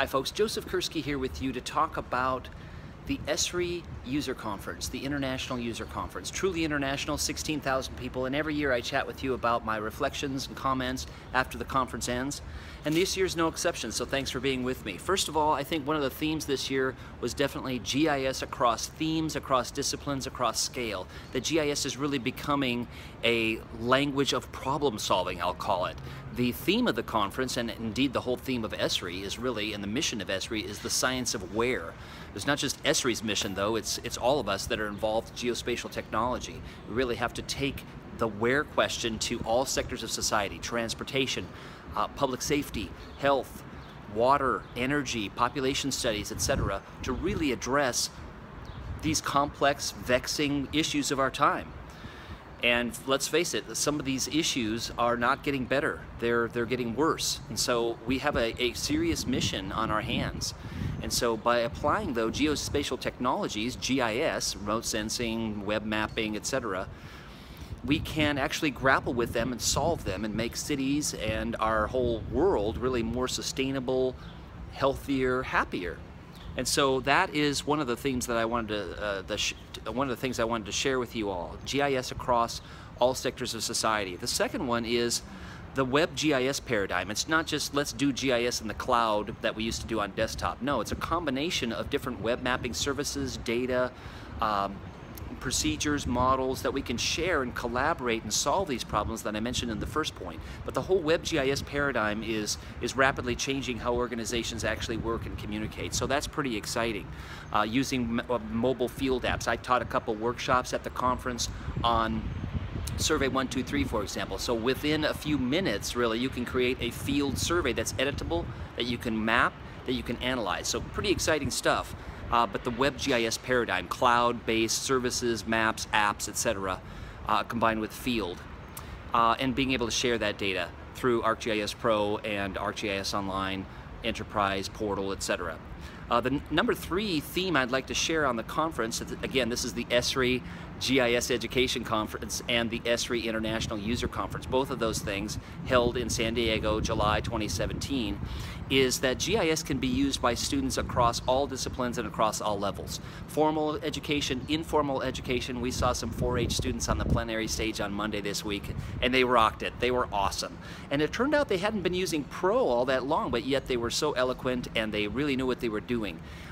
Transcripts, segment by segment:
Hi folks, Joseph Kerski here with you to talk about the ESRI User Conference, the International User Conference. Truly international, 16,000 people, and every year I chat with you about my reflections and comments after the conference ends. And this year's no exception, so thanks for being with me. First of all, I think one of the themes this year was definitely GIS across themes, across disciplines, across scale. The GIS is really becoming a language of problem solving, I'll call it. The theme of the conference, and indeed the whole theme of ESRI, is really, and the mission of ESRI, is the science of where. It's not just ESRI's mission, though, it's, it's all of us that are involved in geospatial technology. We really have to take the where question to all sectors of society, transportation, uh, public safety, health, water, energy, population studies, etc., to really address these complex, vexing issues of our time. And let's face it, some of these issues are not getting better. They're, they're getting worse. And so we have a, a serious mission on our hands. And so by applying, though, geospatial technologies, GIS, remote sensing, web mapping, etc., we can actually grapple with them and solve them and make cities and our whole world really more sustainable, healthier, happier. And so that is one of the things that I wanted to, uh, the one of the things I wanted to share with you all, GIS across all sectors of society. The second one is the web GIS paradigm. It's not just let's do GIS in the cloud that we used to do on desktop. No, it's a combination of different web mapping services, data, um, procedures, models that we can share and collaborate and solve these problems that I mentioned in the first point. But the whole web GIS paradigm is, is rapidly changing how organizations actually work and communicate. So that's pretty exciting. Uh, using uh, mobile field apps. I taught a couple workshops at the conference on Survey 123, for example. So within a few minutes, really, you can create a field survey that's editable, that you can map, that you can analyze. So pretty exciting stuff uh, but the WebGIS paradigm, cloud-based services, maps, apps, etc., uh, combined with field, uh, and being able to share that data through ArcGIS Pro and ArcGIS Online, Enterprise, Portal, etc. Uh, the number three theme I'd like to share on the conference, again, this is the ESRI GIS Education Conference and the ESRI International User Conference, both of those things held in San Diego, July 2017, is that GIS can be used by students across all disciplines and across all levels. Formal education, informal education, we saw some 4-H students on the plenary stage on Monday this week, and they rocked it. They were awesome. And it turned out they hadn't been using Pro all that long, but yet they were so eloquent and they really knew what they were doing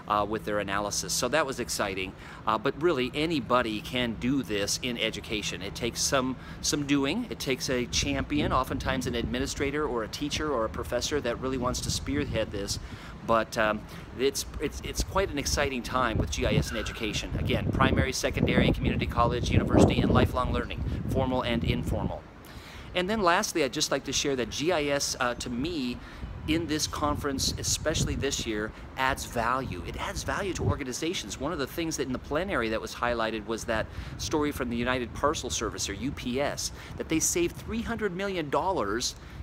uh, with their analysis. So that was exciting. Uh, but really, anybody can do this in education. It takes some, some doing. It takes a champion, oftentimes an administrator or a teacher or a professor that really wants to spearhead this. But um, it's, it's, it's quite an exciting time with GIS in education. Again, primary, secondary, and community college, university, and lifelong learning, formal and informal. And then lastly, I'd just like to share that GIS, uh, to me, in this conference, especially this year, adds value. It adds value to organizations. One of the things that in the plenary that was highlighted was that story from the United Parcel Service, or UPS, that they saved $300 million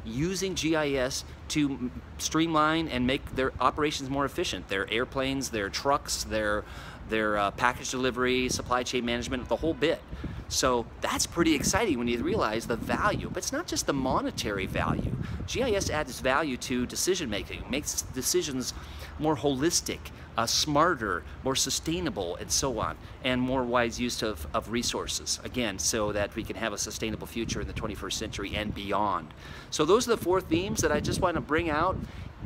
using GIS to streamline and make their operations more efficient. Their airplanes, their trucks, their, their uh, package delivery, supply chain management, the whole bit. So that's pretty exciting when you realize the value, but it's not just the monetary value. GIS adds value to decision making, makes decisions more holistic, uh, smarter, more sustainable, and so on, and more wise use of, of resources, again, so that we can have a sustainable future in the 21st century and beyond. So those are the four themes that I just want to bring out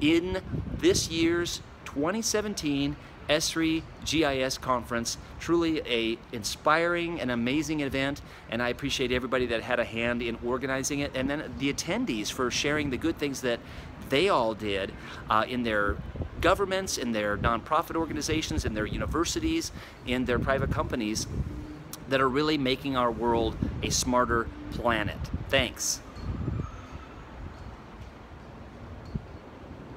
in this year's 2017 ESRI GIS conference. Truly a inspiring and amazing event, and I appreciate everybody that had a hand in organizing it, and then the attendees for sharing the good things that they all did uh, in their governments, in their nonprofit organizations, in their universities, in their private companies that are really making our world a smarter planet. Thanks.